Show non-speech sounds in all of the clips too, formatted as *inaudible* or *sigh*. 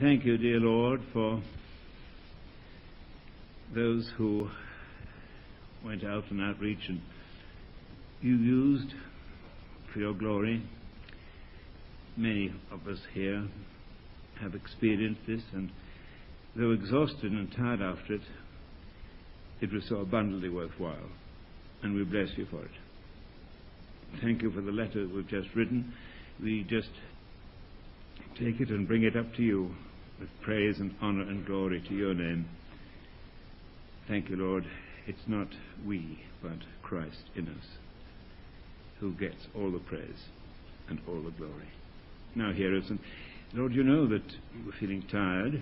Thank you, dear Lord, for those who went out in outreach and you used for your glory. Many of us here have experienced this, and though exhausted and tired after it, it was so abundantly worthwhile, and we bless you for it. Thank you for the letter we've just written. We just take it and bring it up to you with praise and honor and glory to your name. Thank you, Lord. It's not we, but Christ in us who gets all the praise and all the glory. Now, hear us. And Lord, you know that we're feeling tired,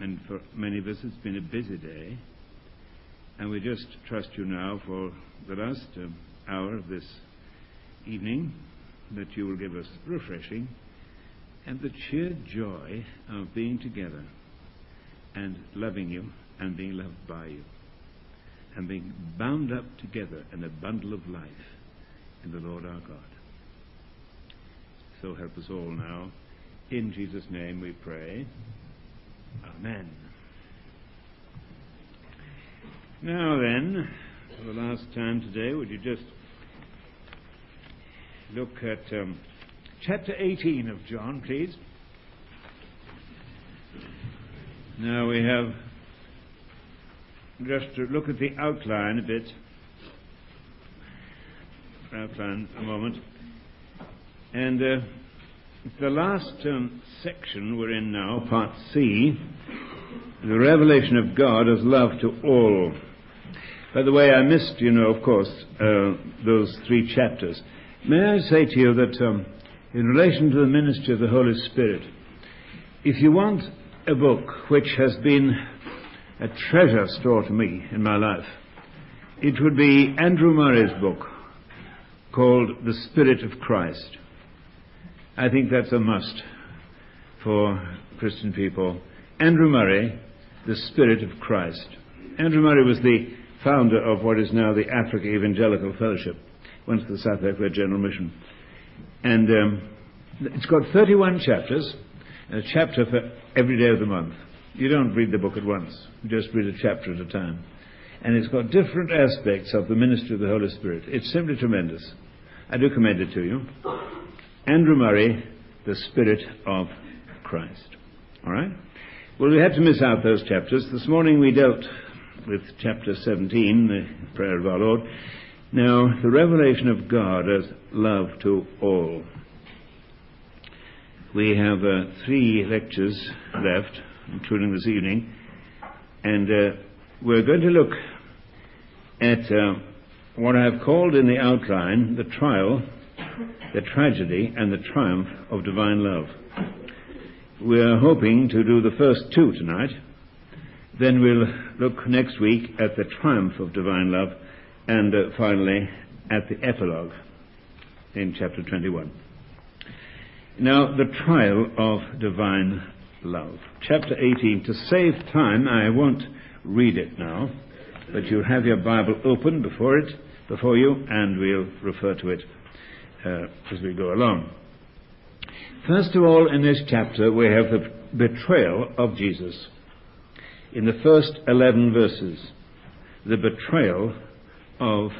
and for many of us it's been a busy day. And we just trust you now for the last um, hour of this evening that you will give us refreshing and the sheer joy of being together and loving you and being loved by you and being bound up together in a bundle of life in the Lord our God. So help us all now. In Jesus' name we pray. Amen. Now then, for the last time today, would you just look at um, chapter 18 of John, please? Now we have just to look at the outline a bit. Outline a moment. And uh, the last um, section we're in now, part C, the revelation of God as love to all. By the way, I missed, you know, of course, uh, those three chapters. May I say to you that um, in relation to the ministry of the Holy Spirit, if you want a book which has been a treasure store to me in my life, it would be Andrew Murray's book called The Spirit of Christ. I think that's a must for Christian people. Andrew Murray, The Spirit of Christ. Andrew Murray was the founder of what is now the Africa Evangelical Fellowship, once the South Africa General Mission. And um, it's got 31 chapters, a chapter for every day of the month. You don't read the book at once, you just read a chapter at a time. And it's got different aspects of the ministry of the Holy Spirit. It's simply tremendous. I do commend it to you. Andrew Murray, The Spirit of Christ. All right? Well, we had to miss out those chapters. This morning we dealt with chapter 17, the prayer of our Lord. Now, the revelation of God as love to all. We have uh, three lectures left, including this evening, and uh, we're going to look at uh, what I have called in the outline the trial, the tragedy, and the triumph of divine love. We are hoping to do the first two tonight. Then we'll look next week at the triumph of divine love, and uh, finally at the epilogue in chapter 21. Now, the trial of divine love. Chapter 18. To save time, I won't read it now, but you'll have your Bible open before it, before you, and we'll refer to it uh, as we go along. First of all, in this chapter, we have the betrayal of Jesus. In the first 11 verses, the betrayal of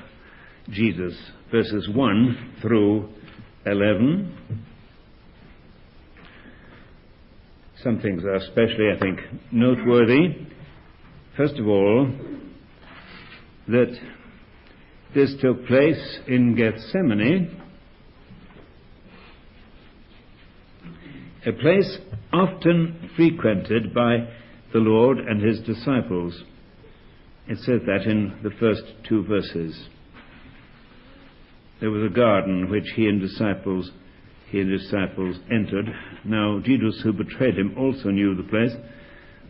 Jesus, verses 1 through 11. Some things are especially, I think, noteworthy. First of all, that this took place in Gethsemane, a place often frequented by the Lord and his disciples. It says that in the first two verses. There was a garden which he and disciples he and disciples entered. Now Judas, who betrayed him, also knew the place,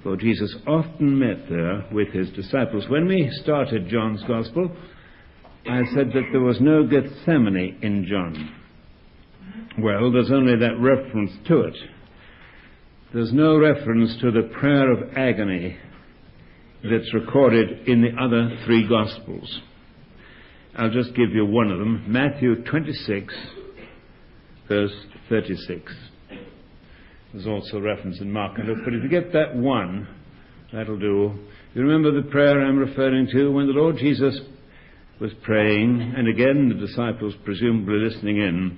for Jesus often met there with his disciples. When we started John's Gospel, I said that there was no Gethsemane in John. Well, there's only that reference to it. There's no reference to the prayer of agony that's recorded in the other three Gospels. I'll just give you one of them Matthew 26, verse 36. There's also reference in Mark and Luke, but if you get that one, that'll do. You remember the prayer I'm referring to when the Lord Jesus was praying, and again the disciples presumably listening in,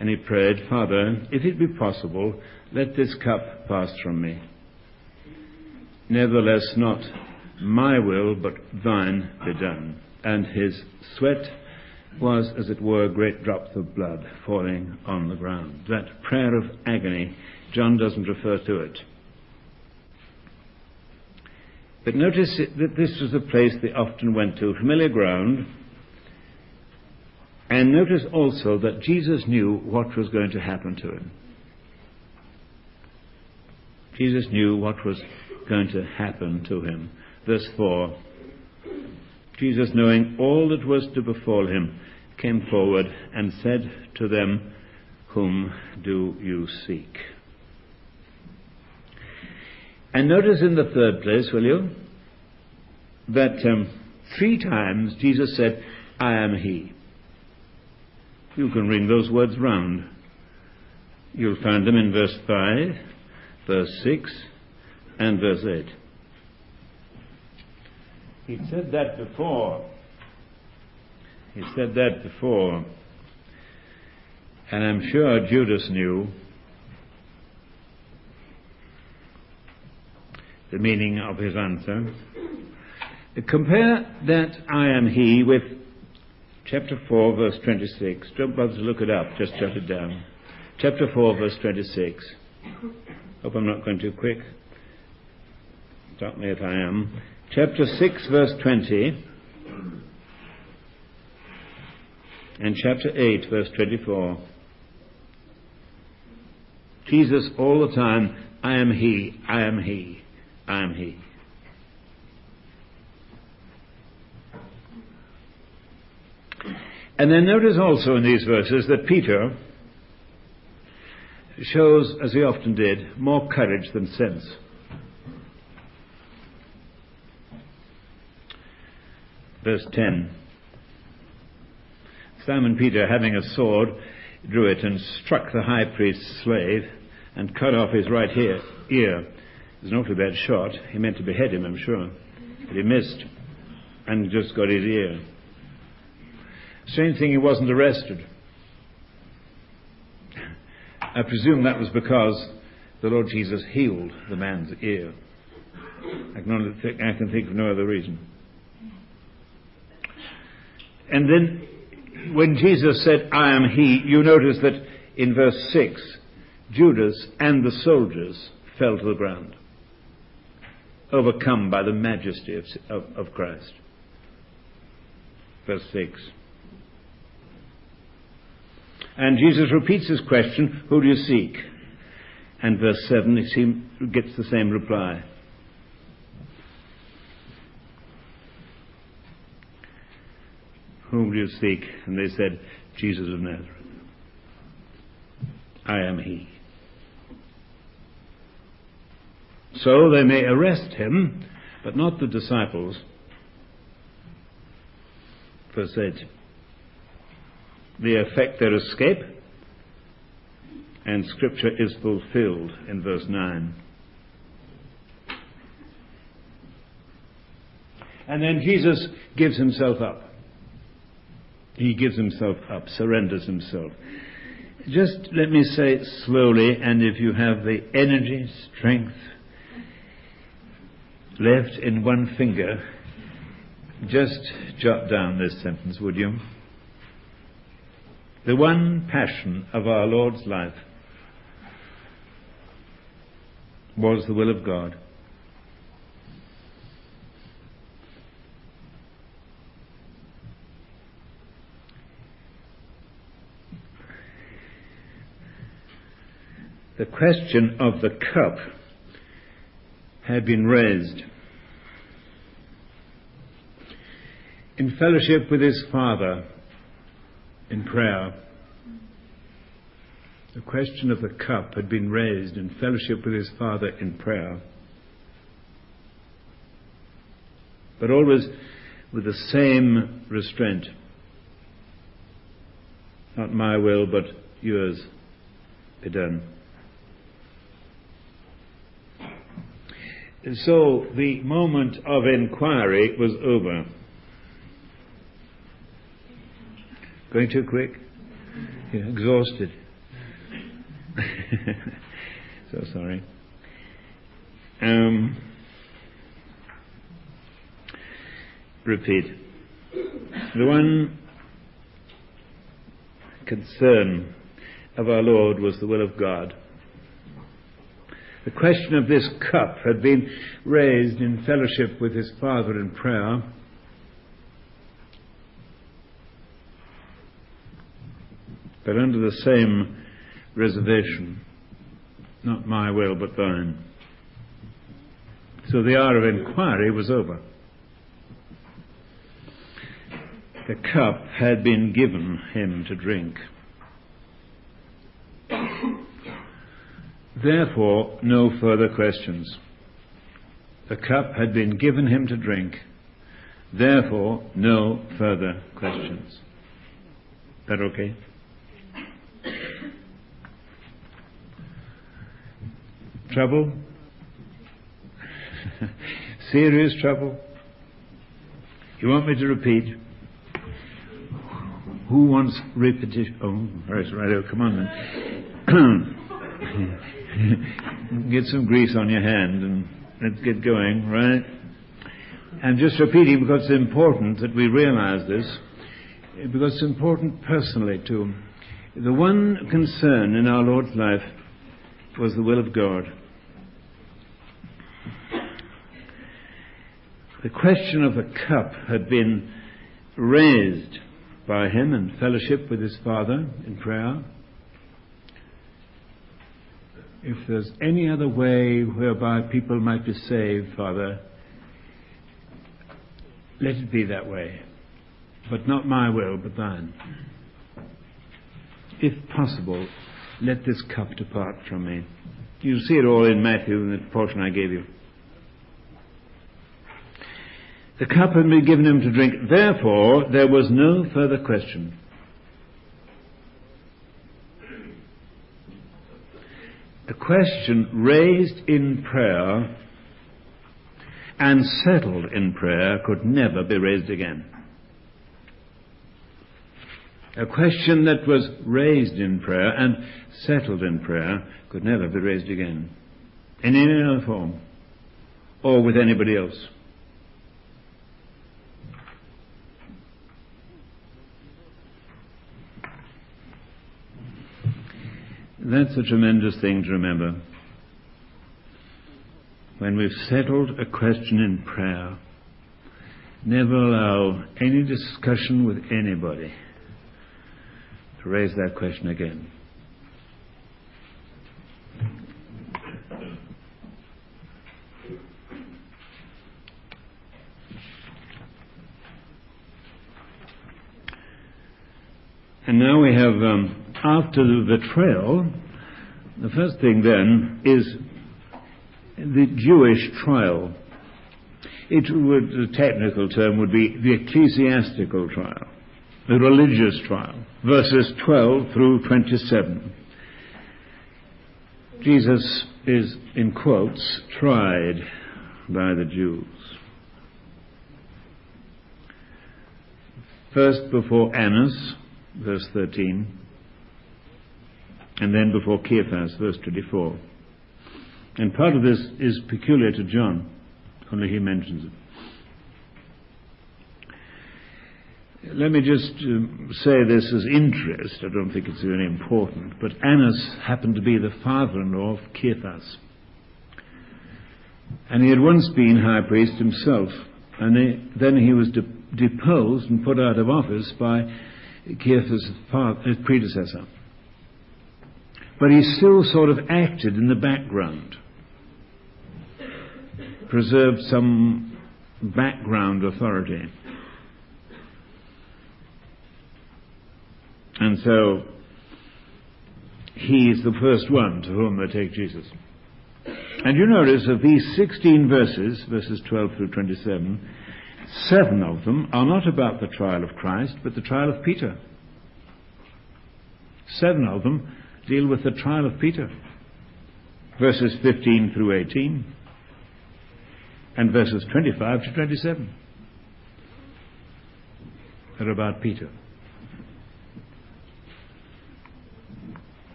and he prayed, Father, if it be possible, let this cup pass from me. Nevertheless, not my will, but thine be done. And his sweat was, as it were, great drops of blood falling on the ground. That prayer of agony, John doesn't refer to it. But notice that this was a place they often went to, familiar ground. And notice also that Jesus knew what was going to happen to him. Jesus knew what was going to happen to him. Verse 4 Jesus, knowing all that was to befall him, came forward and said to them, Whom do you seek? And notice in the third place, will you, that um, three times Jesus said, I am He. You can ring those words round. You'll find them in verse 5, verse 6, and verse 8. He said that before. He said that before. And I'm sure Judas knew the meaning of his answer. Compare that I am he with chapter 4, verse 26. Don't bother to look it up, just jot it down. Chapter 4, verse 26. Hope I'm not going too quick. Stop me if I am. Chapter 6, verse 20. And chapter 8, verse 24. Jesus all the time, I am He, I am He, I am He. And then notice also in these verses that Peter shows, as he often did, more courage than sense. Verse 10 Simon Peter, having a sword, drew it and struck the high priest's slave and cut off his right ear. It was an awfully bad shot. He meant to behead him, I'm sure. But he missed and just got his ear. Strange thing, he wasn't arrested. I presume that was because the Lord Jesus healed the man's ear. I can, think, I can think of no other reason. And then, when Jesus said, I am He, you notice that in verse 6, Judas and the soldiers fell to the ground, overcome by the majesty of, of, of Christ. Verse 6. And Jesus repeats his question, Who do you seek? And verse 7, he gets the same reply. Whom do you seek? And they said, Jesus of Nazareth. I am he. So they may arrest him, but not the disciples. Verse 8 they effect their escape, and Scripture is fulfilled in verse 9. And then Jesus gives himself up. He gives himself up, surrenders himself. Just let me say it slowly, and if you have the energy, strength left in one finger, just jot down this sentence, would you? the one passion of our Lord's life was the will of God. The question of the cup had been raised. In fellowship with his Father, in prayer. The question of the cup had been raised in fellowship with his Father in prayer. But always with the same restraint. Not my will, but yours be done. So the moment of inquiry was over. Going too quick? Exhausted. *laughs* so sorry. Um, repeat. The one concern of our Lord was the will of God. The question of this cup had been raised in fellowship with his Father in prayer. But under the same reservation, not my will but thine. So the hour of inquiry was over. The cup had been given him to drink. Therefore, no further questions. The cup had been given him to drink. Therefore, no further questions. That okay? Trouble? *laughs* Serious trouble? You want me to repeat? Who wants repetition? Oh, right, right. Oh, come on then. *clears throat* get some grease on your hand and let's get going, right? And just repeating because it's important that we realize this, because it's important personally too. The one concern in our Lord's life was the will of God. The question of the cup had been raised by him in fellowship with his Father in prayer. If there's any other way whereby people might be saved, Father, let it be that way. But not my will, but thine. If possible, let this cup depart from me. You see it all in Matthew in the portion I gave you. The cup had been given him to drink. Therefore, there was no further question. A question raised in prayer and settled in prayer could never be raised again. A question that was raised in prayer and settled in prayer could never be raised again in any other form or with anybody else. That's a tremendous thing to remember. When we've settled a question in prayer, never allow any discussion with anybody to raise that question again. And now we have um, after the betrayal, the first thing then is the Jewish trial. It would, the technical term would be the ecclesiastical trial, the religious trial, verses 12 through 27. Jesus is, in quotes, tried by the Jews. First before Annas, verse 13, and then before Caiaphas, verse 24. And part of this is peculiar to John, only he mentions it. Let me just um, say this as interest. I don't think it's very important. But Annas happened to be the father-in-law of Caiaphas. And he had once been high priest himself. And he, then he was de- deposed and put out of office by Caiaphas' father, predecessor but he still sort of acted in the background, preserved some background authority. And so he is the first one to whom they take Jesus. And you notice of these 16 verses, verses 12 through 27, seven of them are not about the trial of Christ, but the trial of Peter. Seven of them deal with the trial of Peter, verses 15 through 18. and verses 25 to 27 are about Peter.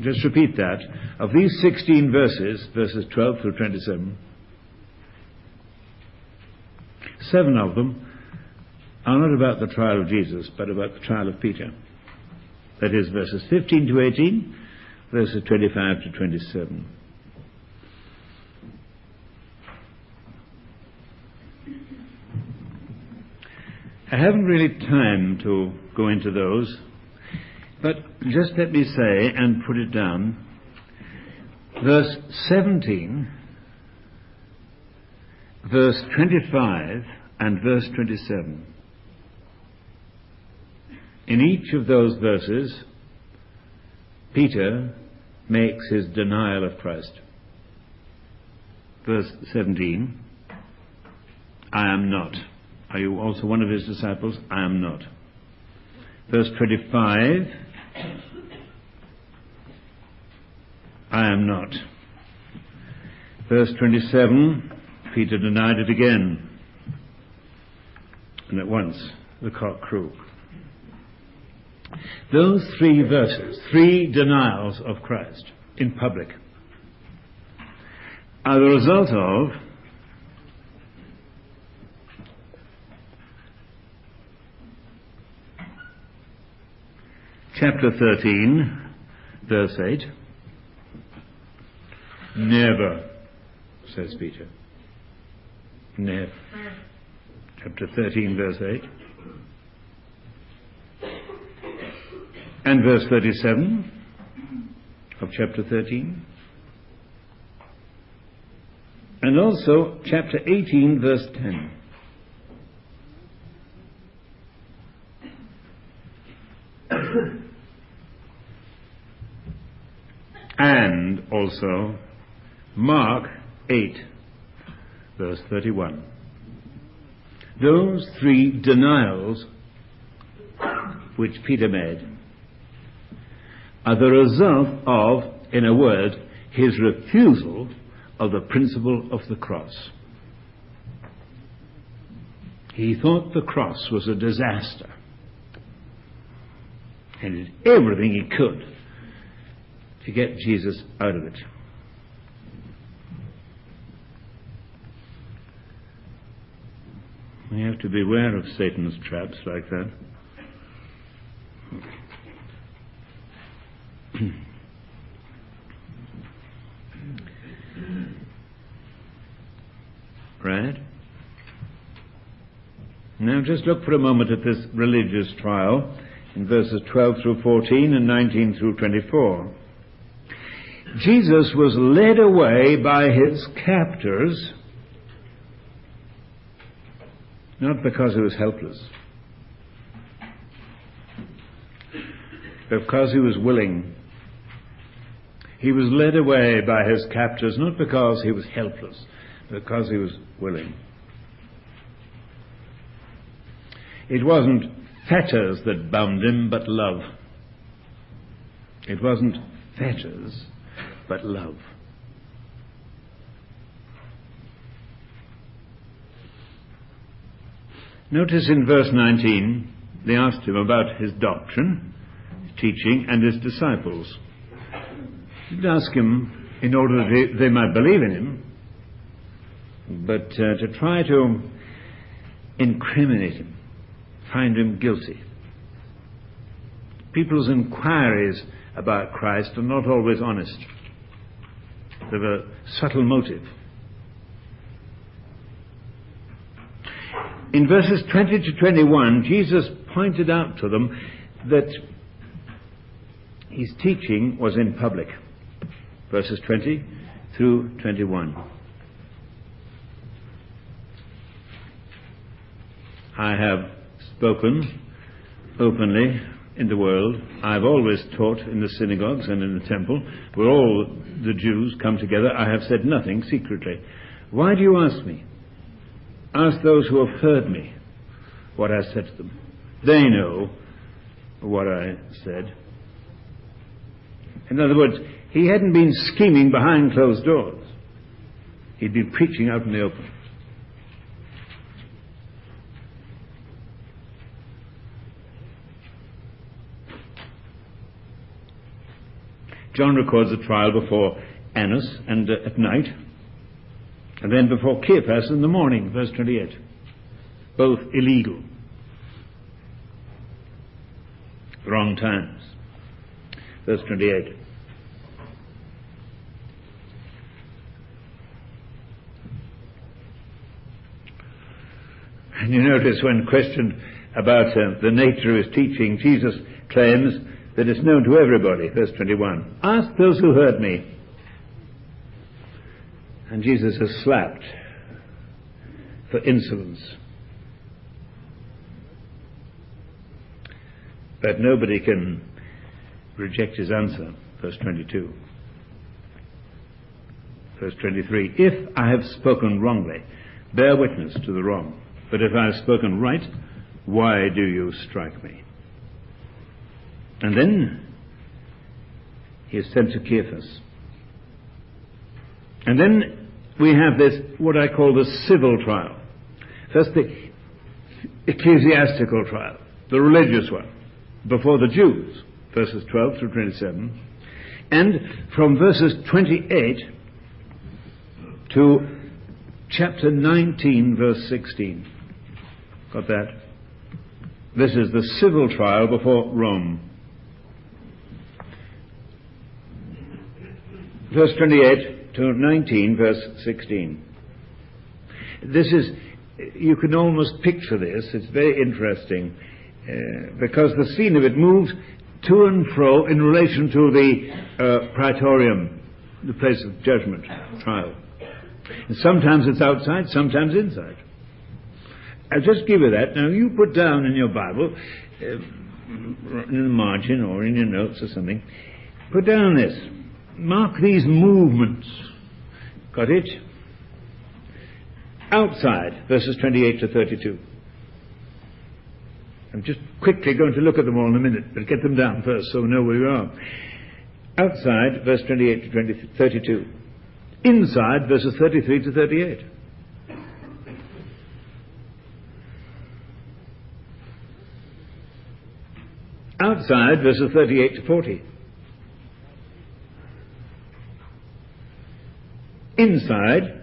Just repeat that. Of these 16 verses, verses 12 through 27, seven of them are not about the trial of Jesus, but about the trial of Peter. That is, verses 15 to 18, verses 25 to 27. I haven't really time to go into those, but just let me say and put it down. Verse 17, verse 25, and verse 27. In each of those verses, Peter makes his denial of Christ. Verse 17 I am not. Are you also one of his disciples? I am not. Verse 25 I am not. Verse 27 Peter denied it again. And at once the cock crew. Those three verses, three denials of Christ in public, are the result of chapter 13, verse 8. Never, says Peter. Never. Chapter 13, verse 8. And verse 37 of chapter 13. And also chapter 18, verse 10. *coughs* and also Mark 8, verse 31. Those three denials which Peter made are the result of, in a word, his refusal of the principle of the cross. He thought the cross was a disaster and did everything he could to get Jesus out of it. We have to beware of Satan's traps like that. *clears throat* right? Now just look for a moment at this religious trial in verses 12 through 14 and 19 through 24. Jesus was led away by his captors, not because he was helpless, but because he was willing. He was led away by his captors, not because he was helpless, but because he was willing. It wasn't fetters that bound him, but love. It wasn't fetters, but love. Notice in verse 19, they asked him about his doctrine, teaching, and his disciples. They ask him in order that they, they might believe in him, but uh, to try to incriminate him, find him guilty. People's inquiries about Christ are not always honest. They have a subtle motive. In verses 20 to 21, Jesus pointed out to them that his teaching was in public. Verses 20 through 21. I have spoken openly in the world. I've always taught in the synagogues and in the temple, where all the Jews come together. I have said nothing secretly. Why do you ask me? Ask those who have heard me what I said to them. They know what I said. In other words, he hadn't been scheming behind closed doors. He He'd been preaching out in the open. John records a trial before Annas and uh, at night, and then before Caiaphas in the morning, verse 28. Both illegal. Wrong times. Verse 28. And you notice when questioned about uh, the nature of his teaching, Jesus claims that it's known to everybody. Verse 21. Ask those who heard me. And Jesus is slapped for insolence. But nobody can reject his answer. Verse 22. Verse 23. If I have spoken wrongly, bear witness to the wrong. But if I have spoken right, why do you strike me? And then he is sent to Caiaphas. And then we have this, what I call the civil trial. First, the ecclesiastical trial, the religious one, before the Jews, verses 12 through 27. And from verses 28 to chapter 19, verse 16. Got that? This is the civil trial before Rome. Verse 28 to 19, verse 16. This is, you can almost picture this. It's very interesting uh, because the scene of it moves to and fro in relation to the uh, praetorium, the place of judgment, trial. And sometimes it's outside, sometimes inside. I'll just give you that. Now, you put down in your Bible, uh, in the margin or in your notes or something, put down this. Mark these movements. Got it? Outside, verses 28 to 32. I'm just quickly going to look at them all in a minute, but get them down first so we know where we are. Outside, verse 28 to 20, 32. Inside, verses 33 to 38. Outside, verses 38 to 40. Inside,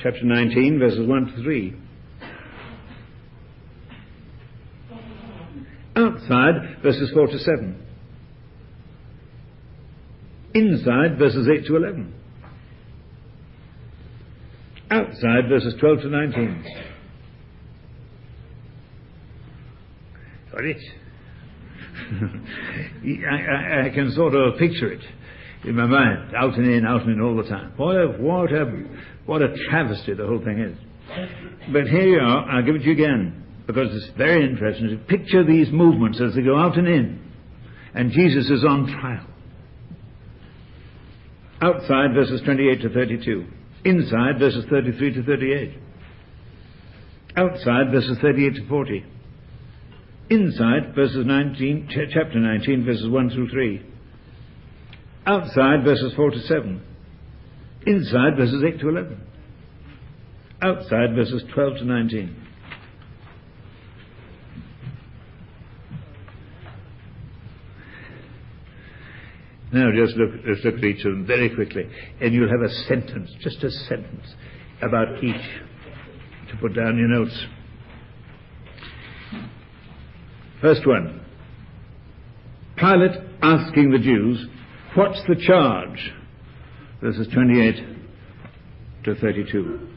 chapter 19, verses 1 to 3. Outside, verses 4 to 7. Inside, verses 8 to 11. Outside, verses 12 to 19. Got it? *laughs* I, I, I, can sort of picture it in my mind, out and in, out and in all the time. What a, what a, what a travesty the whole thing is. But here you are, I'll give it to you again, because it's very interesting to picture these movements as they go out and in. And Jesus is on trial. Outside, verses 28 to 32. Inside, verses 33 to 38. Outside, verses 38 to 40 Inside, verses 19, ch- chapter 19, verses 1 through 3. Outside, verses 4 to 7. Inside, verses 8 to 11. Outside, verses 12 to 19. Now, just look, just look at each of them very quickly, and you'll have a sentence, just a sentence, about each to put down your notes. First one. Pilate asking the Jews, What's the charge? Verses 28 to 32.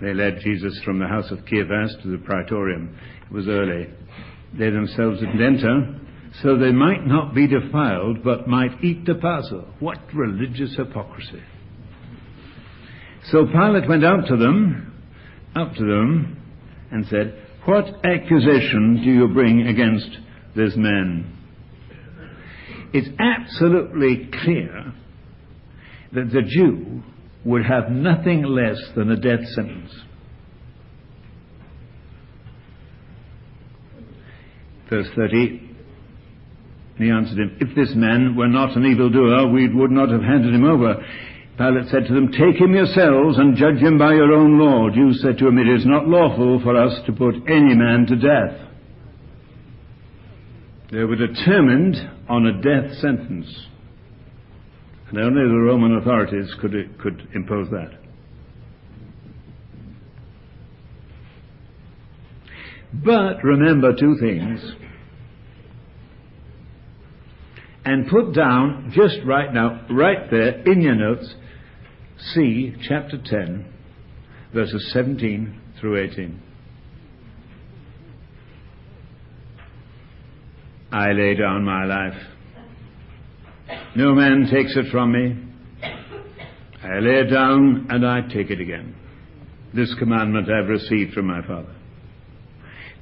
They led Jesus from the house of Caiaphas to the praetorium. It was early. They themselves didn't enter, so they might not be defiled, but might eat the Passover. What religious hypocrisy! So Pilate went out to them, up to them, and said, What accusation do you bring against this man? It's absolutely clear that the Jew would have nothing less than a death sentence. Verse 30 He answered him, If this man were not an evildoer, we would not have handed him over. Pilate said to them, Take him yourselves and judge him by your own law. Jews said to him, It is not lawful for us to put any man to death. They were determined on a death sentence. And only the Roman authorities could, could impose that. But remember two things. And put down, just right now, right there in your notes, see chapter 10, verses 17 through 18. I lay down my life. No man takes it from me. I lay it down and I take it again. This commandment I've received from my Father.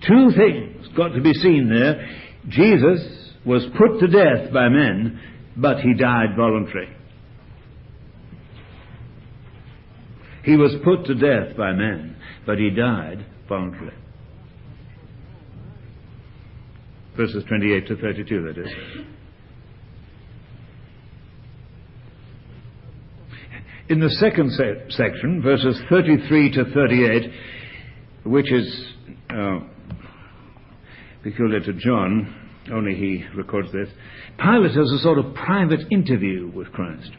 Two things got to be seen there. Jesus was put to death by men, but he died voluntarily. He was put to death by men, but he died voluntarily. Verses 28 to 32, that is. In the second se- section, verses 33 to 38, which is uh, peculiar to John, only he records this, Pilate has a sort of private interview with Christ.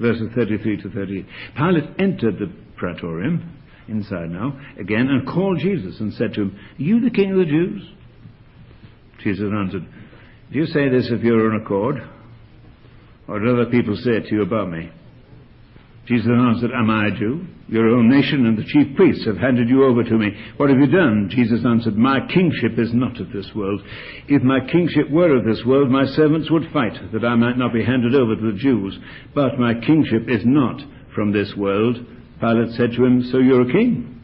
Verses 33 to 38. Pilate entered the praetorium, inside now, again, and called Jesus and said to him, Are you the king of the Jews? Jesus answered, Do you say this of your own accord? Or did other people say it to you about me? Jesus answered, Am I a Jew? Your own nation and the chief priests have handed you over to me. What have you done? Jesus answered, My kingship is not of this world. If my kingship were of this world, my servants would fight, that I might not be handed over to the Jews. But my kingship is not from this world. Pilate said to him, So you're a king?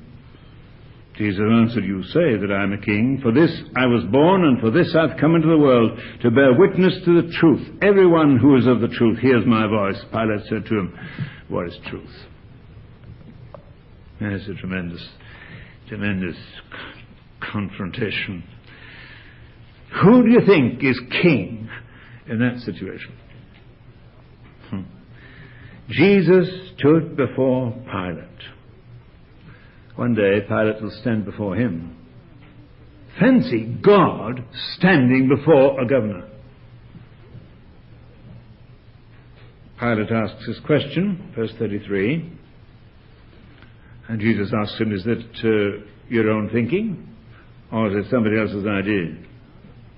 Jesus answered, You say that I am a king. For this I was born, and for this I've come into the world, to bear witness to the truth. Everyone who is of the truth hears my voice. Pilate said to him, What is truth? There's a tremendous, tremendous confrontation. Who do you think is king in that situation? Hmm. Jesus stood before Pilate. One day Pilate will stand before him. Fancy God standing before a governor. Pilate asks his question, verse 33. And Jesus asks him, Is that uh, your own thinking? Or is it somebody else's idea?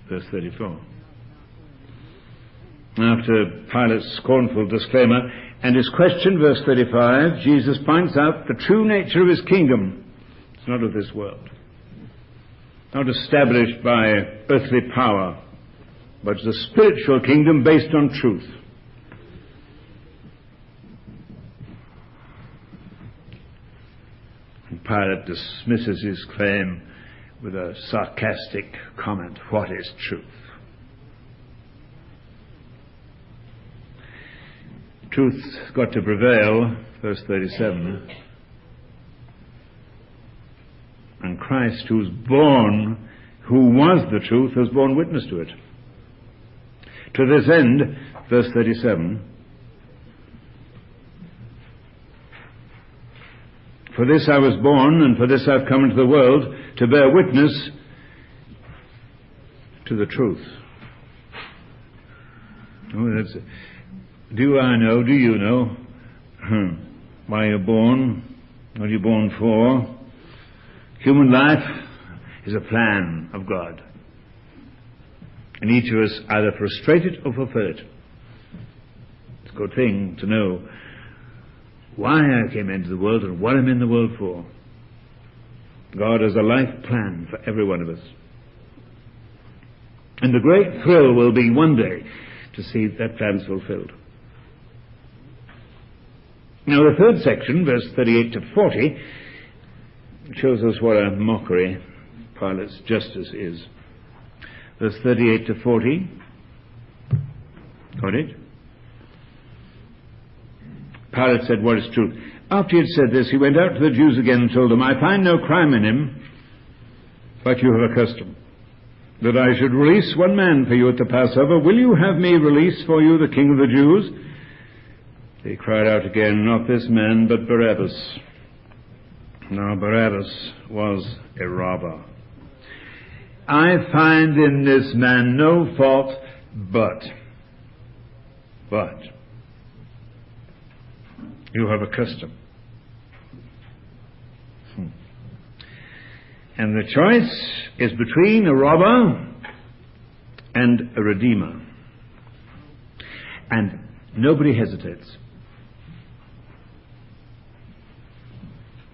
Verse 34. After Pilate's scornful disclaimer and his question, verse 35, Jesus points out the true nature of his kingdom. It's not of this world. Not established by earthly power, but it's a spiritual kingdom based on truth. And Pilate dismisses his claim with a sarcastic comment What is truth? Truth's got to prevail, verse 37. And Christ, who's born, who was the truth, has borne witness to it. To this end, verse 37, For this I was born, and for this I've come into the world, to bear witness to the truth. Oh, that's, do I know, do you know, hmm, why you're born, what you're born for? Human life is a plan of God. And each of us either frustrate it or fulfill it. It's a good thing to know why I came into the world and what I'm in the world for. God has a life plan for every one of us. And the great thrill will be one day to see that plan's fulfilled. Now, the third section, verse 38 to 40, shows us what a mockery Pilate's justice is. Verse 38 to 40. Got it? Pilate said, What is truth? After he had said this, he went out to the Jews again and told them, I find no crime in him, but you have a custom. that I should release one man for you at the Passover. Will you have me release for you the king of the Jews? They cried out again, Not this man, but Barabbas. Now Barabbas was a robber. I find in this man no fault, but, but, you have a custom. Hmm. And the choice is between a robber and a redeemer. And nobody hesitates.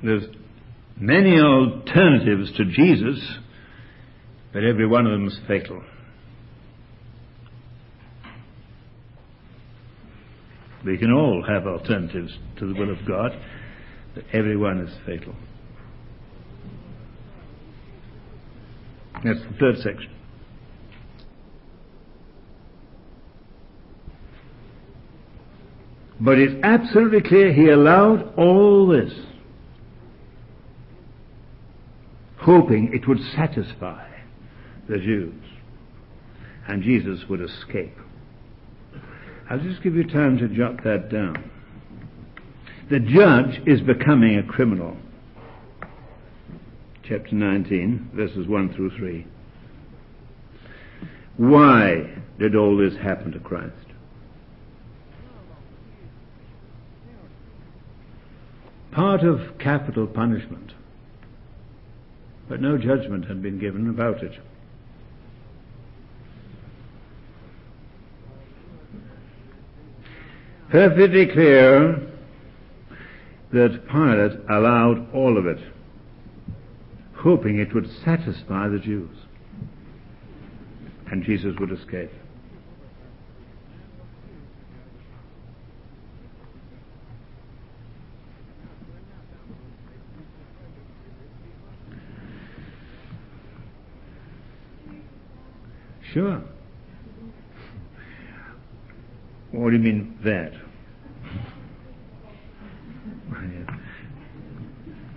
There's many alternatives to Jesus, but every one of them is fatal. We can all have alternatives to the will of God, but every one is fatal. That's the third section. But it's absolutely clear he allowed all this, hoping it would satisfy the Jews, and Jesus would escape. I'll just give you time to jot that down. The judge is becoming a criminal. Chapter 19, verses 1 through 3. Why did all this happen to Christ? Part of capital punishment, but no judgment had been given about it. Perfectly clear that Pilate allowed all of it, hoping it would satisfy the Jews and Jesus would escape. Sure. What do you mean that?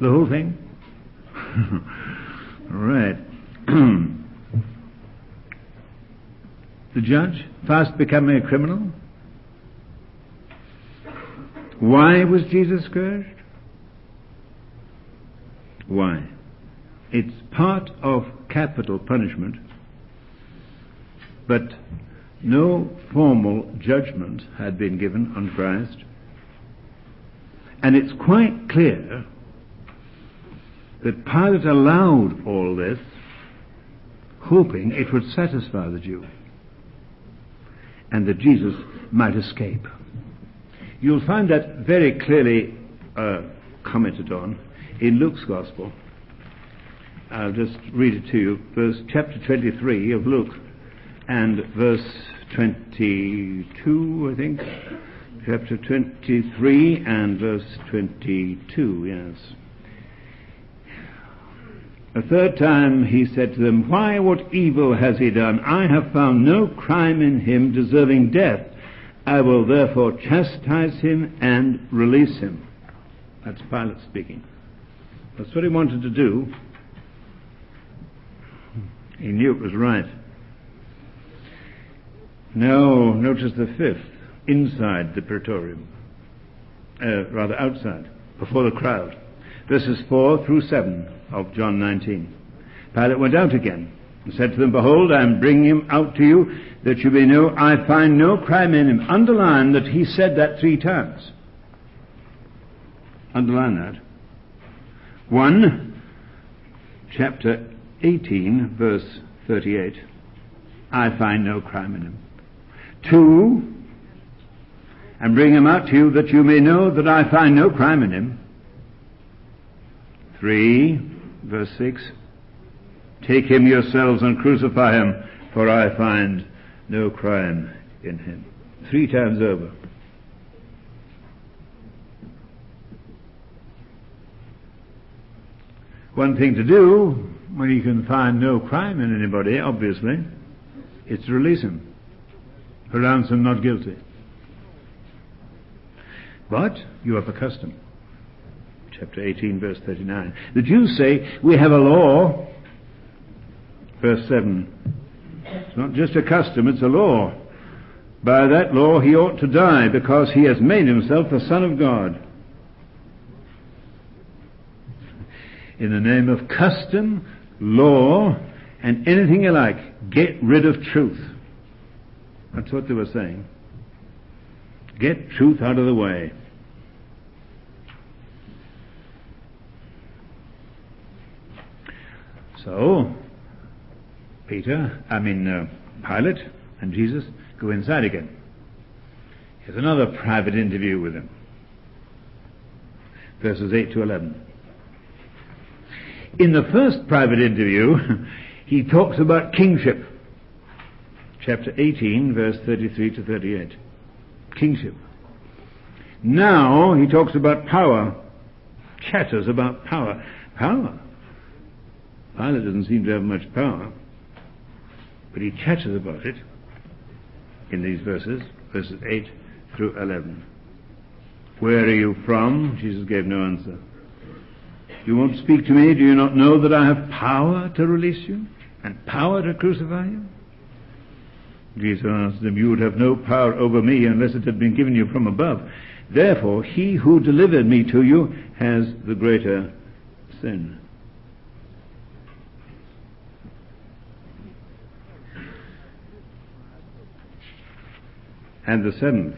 The whole thing? *laughs* right. *clears throat* the judge, fast becoming a criminal? Why was Jesus scourged? Why? It's part of capital punishment, but no formal judgment had been given on Christ. And it's quite clear that Pilate allowed all this, hoping it would satisfy the Jew and that Jesus might escape. You'll find that very clearly uh, commented on in Luke's Gospel. I'll just read it to you. Verse chapter 23 of Luke and verse 22, I think. Chapter 23 and verse 22, yes. A third time he said to them, Why, what evil has he done? I have found no crime in him deserving death. I will therefore chastise him and release him. That's Pilate speaking. That's what he wanted to do. He knew it was right. Now, notice the fifth, inside the praetorium, uh, rather outside, before the crowd. Verses 4 through 7 of John 19. Pilate went out again and said to them, Behold, I am bringing him out to you that you may know I find no crime in him. Underline that he said that three times. Underline that. 1, chapter 18, verse 38. I find no crime in him. 2, and bring him out to you that you may know that I find no crime in him. 3, verse 6 Take him yourselves and crucify him, for I find no crime in him. Three times over. One thing to do when you can find no crime in anybody, obviously, is to release him, pronounce him not guilty. But you have a custom chapter 18, verse 39. The Jews say, We have a law, verse 7. It's not just a custom, it's a law. By that law he ought to die because he has made himself the Son of God. In the name of custom, law, and anything you like, get rid of truth. That's what they were saying. Get truth out of the way. So, Peter, I mean, uh, Pilate and Jesus go inside again. Here's another private interview with him. Verses 8 to 11. In the first private interview, *laughs* he talks about kingship. Chapter 18, verse 33 to 38. Kingship. Now he talks about power. Chatters about power. Power. Pilate doesn't seem to have much power, but he chatters about it in these verses, verses 8 through 11. Where are you from? Jesus gave no answer. You won't speak to me? Do you not know that I have power to release you and power to crucify you? Jesus answered them, You would have no power over me unless it had been given you from above. Therefore, he who delivered me to you has the greater sin. And the seventh,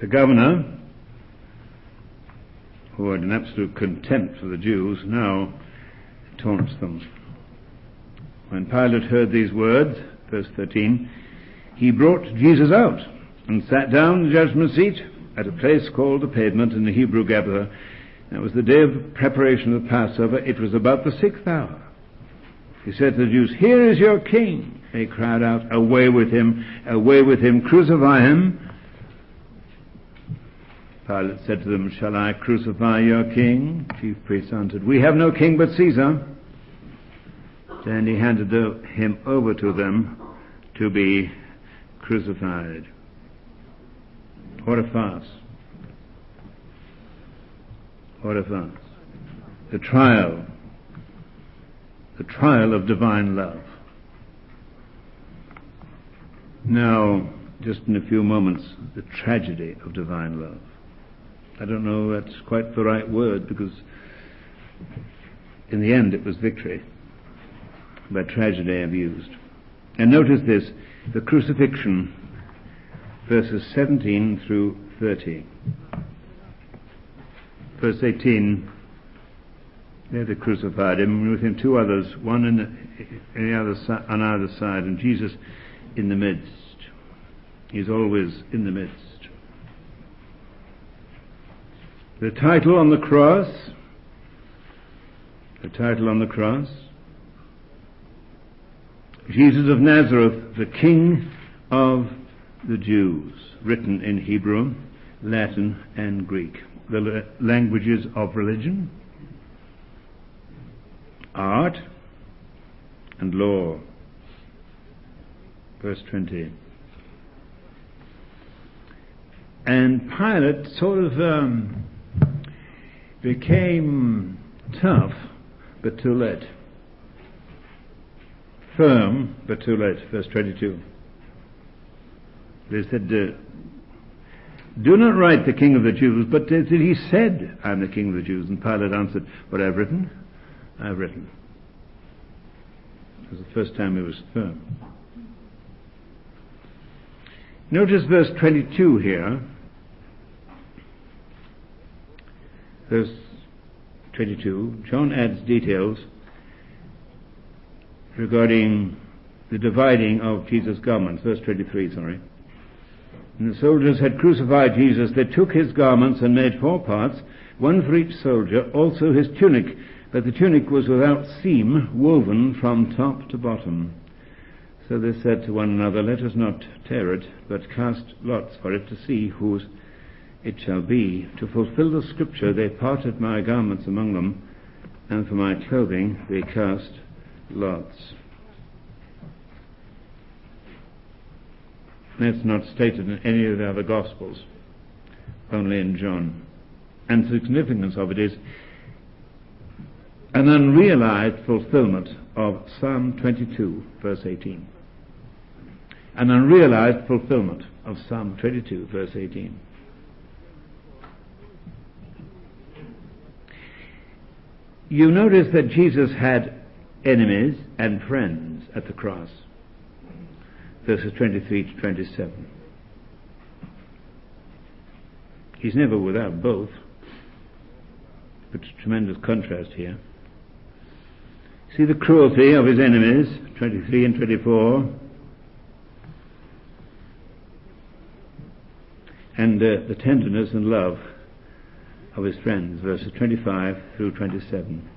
the governor, who had an absolute contempt for the Jews, now taunts them. When Pilate heard these words, verse 13, he brought Jesus out and sat down in the judgment seat at a place called the pavement in the Hebrew Gabbatha. That was the day of preparation of the Passover. It was about the sixth hour. He said to the Jews, Here is your king. They cried out, Away with him, away with him, crucify him. Pilate said to them, Shall I crucify your king? Chief priests answered, We have no king but Caesar. Then he handed him over to them to be crucified. What a farce. What a farce. The trial. The trial of divine love. Now, just in a few moments, the tragedy of divine love. I don't know that's quite the right word because in the end it was victory, but tragedy I've used. And notice this the crucifixion, verses 17 through 30. Verse 18, there they crucified him, with him two others, one in the, in the other on either side, and Jesus in the midst. He's always in the midst. The title on the cross, the title on the cross, Jesus of Nazareth, the King of the Jews, written in Hebrew, Latin, and Greek, the languages of religion, art, and law. Verse 20. And Pilate sort of um, became tough, but too late. Firm, but too late. Verse 22. They said, uh, Do not write the King of the Jews, but uh, he said, I'm the King of the Jews. And Pilate answered, What I've written, I've written. It was the first time he was firm. Notice verse 22 here. Verse 22. John adds details regarding the dividing of Jesus' garments. Verse 23, sorry. And the soldiers had crucified Jesus. They took his garments and made four parts, one for each soldier, also his tunic. But the tunic was without seam, woven from top to bottom. So they said to one another, Let us not tear it, but cast lots for it to see whose it shall be. To fulfill the scripture, they parted my garments among them, and for my clothing they cast lots. That's not stated in any of the other Gospels, only in John. And the significance of it is an unrealized fulfillment of Psalm 22, verse 18. An unrealized fulfillment of Psalm 22, verse 18. You notice that Jesus had enemies and friends at the cross. Verses 23 to 27. He's never without both. But tremendous contrast here. See the cruelty of his enemies, 23 and 24. And uh, the tenderness and love of his friends, verses 25 through 27.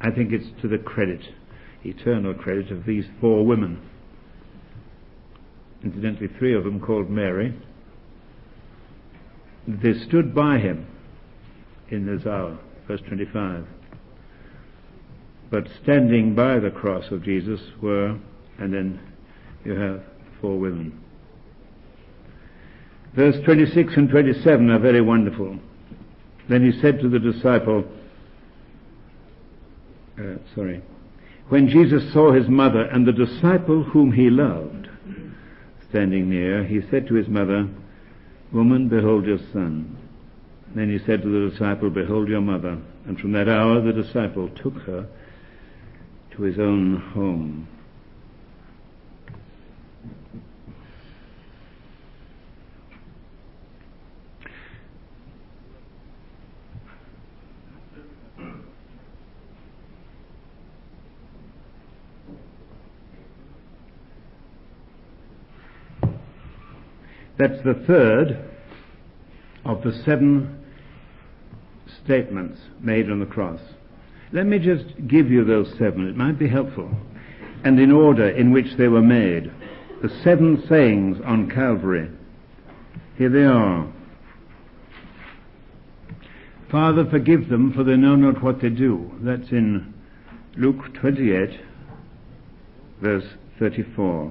I think it's to the credit, eternal credit, of these four women. Incidentally, three of them called Mary. They stood by him in this hour, verse 25. But standing by the cross of Jesus were, and then you have four women. Verse 26 and 27 are very wonderful. Then he said to the disciple, uh, sorry, when Jesus saw his mother and the disciple whom he loved standing near, he said to his mother, Woman, behold your son. Then he said to the disciple, Behold your mother. And from that hour the disciple took her to his own home. That's the third of the seven statements made on the cross. Let me just give you those seven. It might be helpful. And in order in which they were made. The seven sayings on Calvary. Here they are. Father, forgive them, for they know not what they do. That's in Luke 28, verse 34.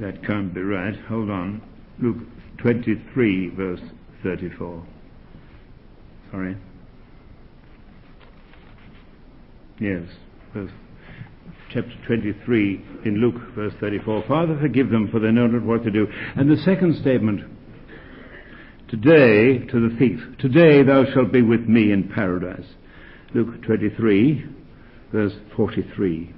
That can't be right. Hold on. Luke 23, verse 34. Sorry. Yes, verse, chapter 23 in Luke, verse 34. Father, forgive them, for they know not what to do. And the second statement, today to the thief, today thou shalt be with me in paradise. Luke 23, verse 43.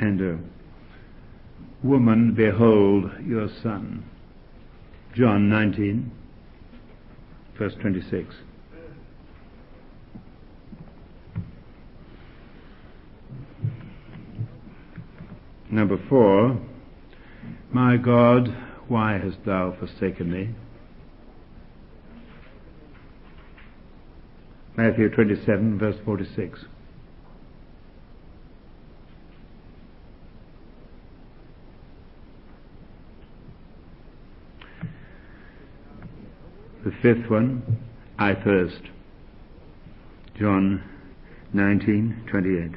And a woman, behold your son. John 19, verse 26. Number four, my God, why hast thou forsaken me? Matthew 27, verse 46. The fifth one, I thirst. John 19:28.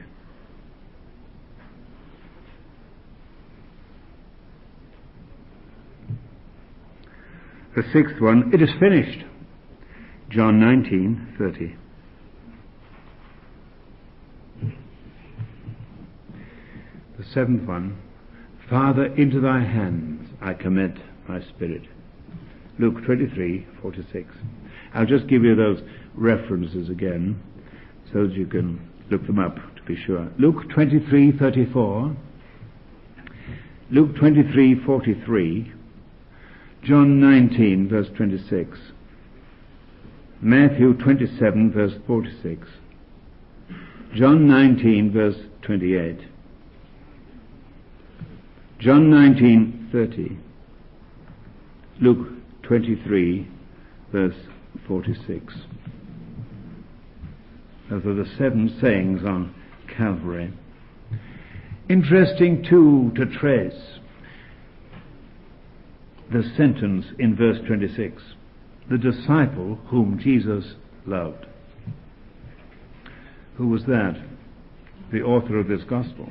The sixth one, it is finished. John 19:30. The seventh one, Father, into thy hands I commit my spirit. Luke 23, 46. I'll just give you those references again so that you can look them up to be sure. Luke 23, 34. Luke 23, 43. John 19, verse 26. Matthew 27, verse 46. John 19, verse 28. John 19, 30. Luke 23, verse 46. Those are the seven sayings on Calvary. Interesting, too, to trace the sentence in verse 26 the disciple whom Jesus loved. Who was that? The author of this gospel.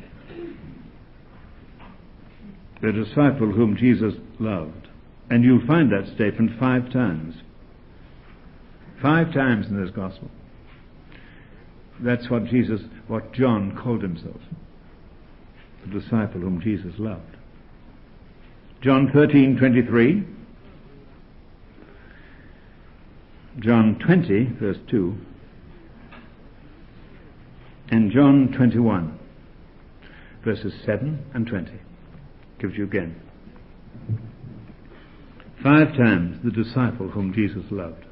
The disciple whom Jesus loved. And you'll find that statement five times. Five times in this gospel. That's what Jesus, what John called himself. The disciple whom Jesus loved. John 13, 23. John 20, verse 2. And John 21, verses 7 and 20. Gives you again. Five times the disciple whom Jesus loved.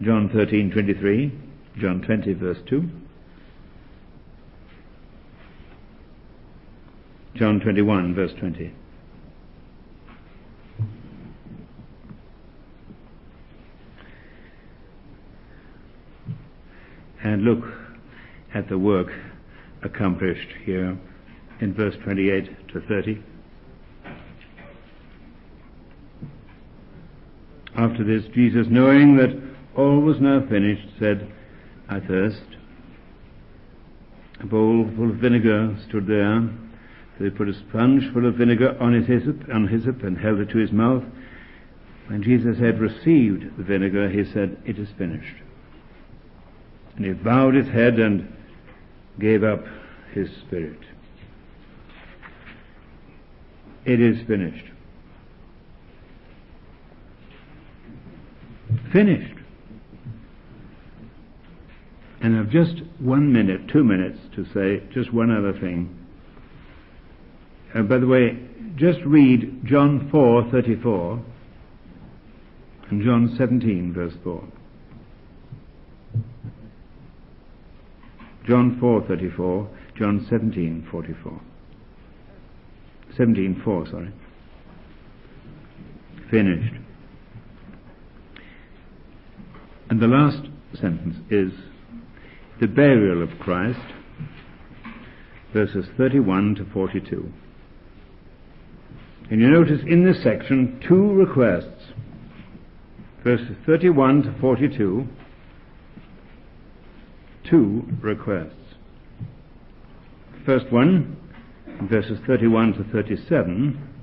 John 13, 23, John 20, verse 2. John 21, verse 20. And look at the work accomplished here in verse 28 to 30. After this, Jesus, knowing that all was now finished, said, I thirst. A bowl full of vinegar stood there. So he put a sponge full of vinegar on his hyssop, on hyssop and held it to his mouth. When Jesus had received the vinegar, he said, It is finished. And he bowed his head and gave up his spirit. It is finished. Finished. And I've just one minute, two minutes to say just one other thing. Uh, by the way, just read John 4:34 and John 17 verse 4. John 4:34, John 17:44. 17:4, sorry. Finished. And the last sentence is the burial of Christ, verses 31 to 42. And you notice in this section two requests, verses 31 to 42, two requests. First one, verses 31 to 37,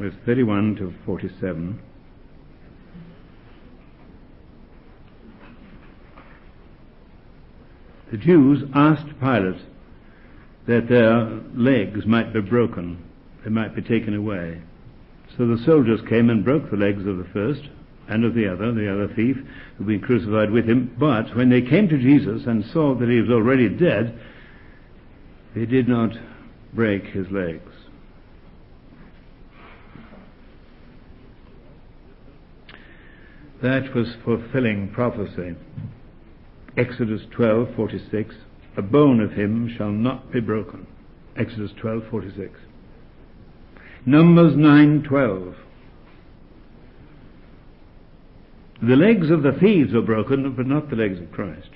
verse 31 to 47. The Jews asked Pilate that their legs might be broken, they might be taken away. So the soldiers came and broke the legs of the first and of the other, the other thief, who had been crucified with him. But when they came to Jesus and saw that he was already dead, they did not break his legs. That was fulfilling prophecy. Exodus 12:46, a bone of him shall not be broken. Exodus 12:46. Numbers 9:12. The legs of the thieves are broken, but not the legs of Christ.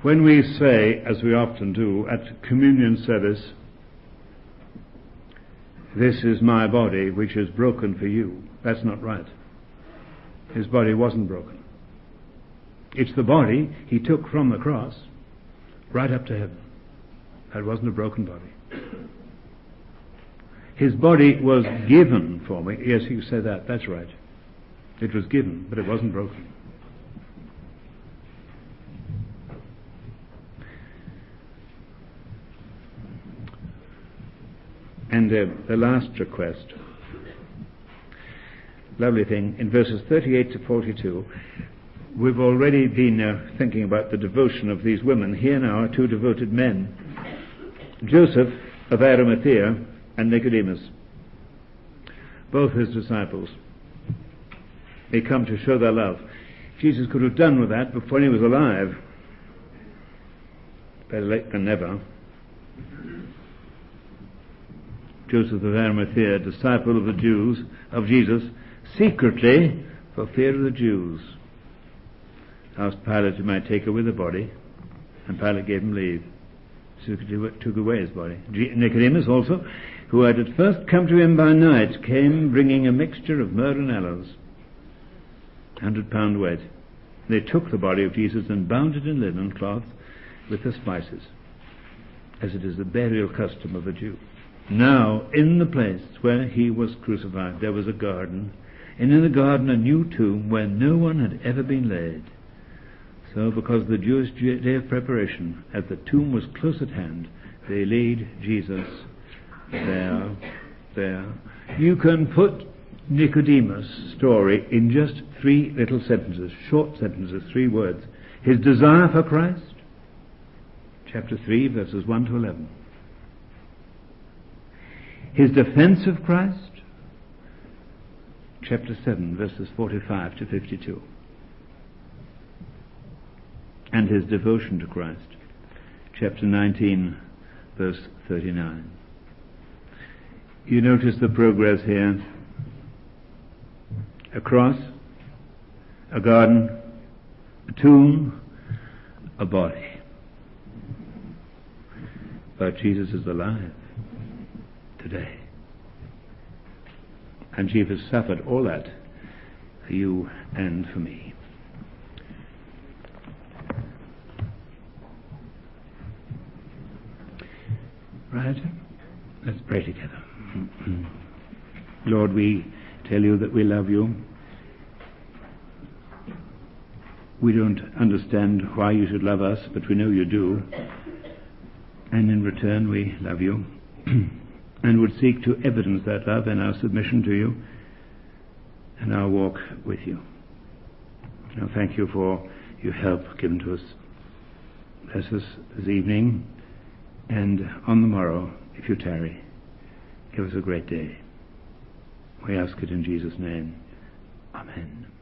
When we say, as we often do at communion service, this is my body which is broken for you. That's not right. His body wasn't broken. It's the body he took from the cross right up to heaven. That wasn't a broken body. His body was given for me. Yes, you say that. That's right. It was given, but it wasn't broken. And uh, the last request, lovely thing, in verses 38 to 42, we've already been uh, thinking about the devotion of these women. Here now are two devoted men Joseph of Arimathea and Nicodemus, both his disciples. They come to show their love. Jesus could have done with that before he was alive. Better late than never. Joseph of Arimathea, disciple of the Jews, of Jesus, secretly for fear of the Jews. asked Pilate he might take away the body, and Pilate gave him leave. So he took away his body. Nicodemus also, who had at first come to him by night, came bringing a mixture of myrrh and aloes, hundred pound weight. They took the body of Jesus and bound it in linen cloth with the spices, as it is the burial custom of a Jew. Now, in the place where he was crucified, there was a garden, and in the garden a new tomb where no one had ever been laid. So, because the Jewish day of preparation, as the tomb was close at hand, they laid Jesus there, there. You can put Nicodemus' story in just three little sentences, short sentences, three words. His desire for Christ, chapter 3, verses 1 to 11 his defense of Christ, chapter 7, verses 45 to 52. And his devotion to Christ, chapter 19, verse 39. You notice the progress here. A cross, a garden, a tomb, a body. But Jesus is alive today. And Jesus suffered all that for you and for me. Right? Let's pray together. Lord, we tell you that we love you. We don't understand why you should love us, but we know you do. And in return, we love you. *clears throat* and would seek to evidence that love in our submission to you and our walk with you. Now, thank you for your help given to us. Bless us this evening and on the morrow, if you tarry. Give us a great day. We ask it in Jesus' name. Amen.